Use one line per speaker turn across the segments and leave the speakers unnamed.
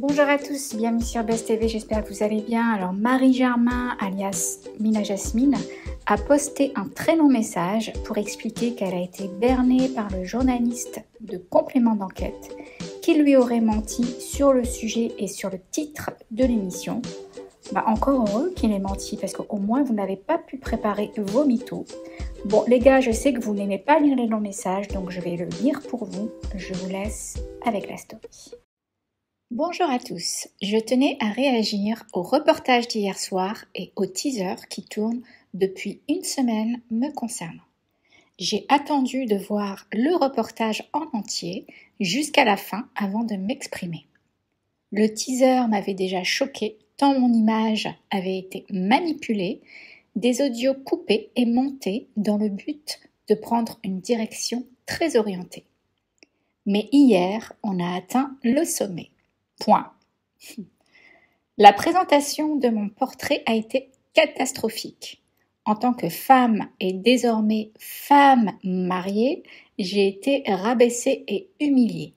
Bonjour à tous, bienvenue sur Best TV, j'espère que vous allez bien. Alors Marie Germain, alias Mina Jasmine, a posté un très long message pour expliquer qu'elle a été bernée par le journaliste de complément d'enquête qui lui aurait menti sur le sujet et sur le titre de l'émission. Bah encore heureux qu'il ait menti parce qu'au moins vous n'avez pas pu préparer vos mythos. Bon les gars, je sais que vous n'aimez pas lire les longs messages donc je vais le lire pour vous. Je vous laisse avec la story. Bonjour à tous, je tenais à réagir au reportage d'hier soir et au teaser qui tourne depuis une semaine me concernant. J'ai attendu de voir le reportage en entier jusqu'à la fin avant de m'exprimer. Le teaser m'avait déjà choqué tant mon image avait été manipulée, des audios coupés et montés dans le but de prendre une direction très orientée. Mais hier, on a atteint le sommet. Point. La présentation de mon portrait a été catastrophique en tant que femme et désormais femme mariée, j'ai été rabaissée et humiliée.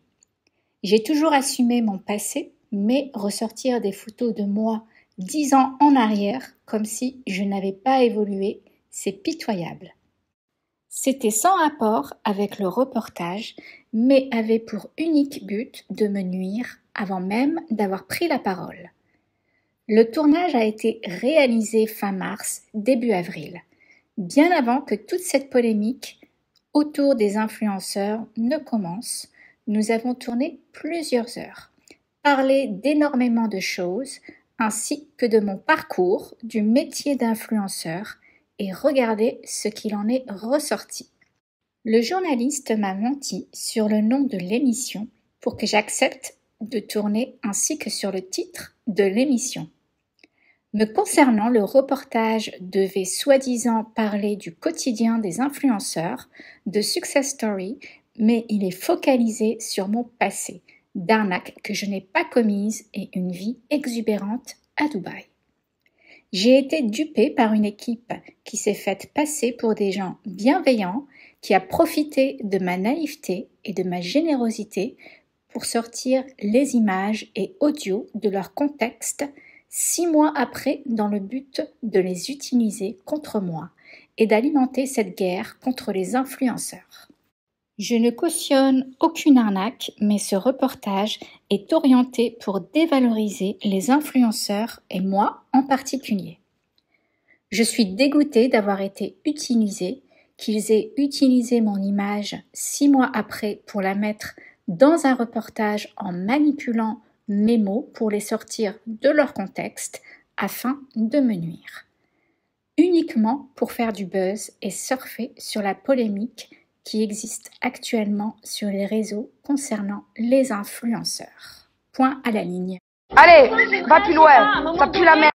J'ai toujours assumé mon passé, mais ressortir des photos de moi dix ans en arrière, comme si je n'avais pas évolué, c'est pitoyable. C'était sans rapport avec le reportage, mais avait pour unique but de me nuire avant même d'avoir pris la parole. Le tournage a été réalisé fin mars, début avril, bien avant que toute cette polémique autour des influenceurs ne commence. Nous avons tourné plusieurs heures, parlé d'énormément de choses, ainsi que de mon parcours du métier d'influenceur et regardé ce qu'il en est ressorti. Le journaliste m'a menti sur le nom de l'émission pour que j'accepte de tourner ainsi que sur le titre de l'émission. Me concernant, le reportage devait soi-disant parler du quotidien des influenceurs, de success story, mais il est focalisé sur mon passé, d'arnaque que je n'ai pas commise et une vie exubérante à Dubaï. J'ai été dupée par une équipe qui s'est faite passer pour des gens bienveillants, qui a profité de ma naïveté et de ma générosité pour sortir les images et audios de leur contexte six mois après dans le but de les utiliser contre moi et d'alimenter cette guerre contre les influenceurs. Je ne cautionne aucune arnaque, mais ce reportage est orienté pour dévaloriser les influenceurs et moi en particulier. Je suis dégoûtée d'avoir été utilisée, qu'ils aient utilisé mon image six mois après pour la mettre dans un reportage en manipulant mes mots pour les sortir de leur contexte afin de me nuire. Uniquement pour faire du buzz et surfer sur la polémique qui existe actuellement sur les réseaux concernant les influenceurs. Point à la ligne.
Allez, va plus loin, ça pue la merde.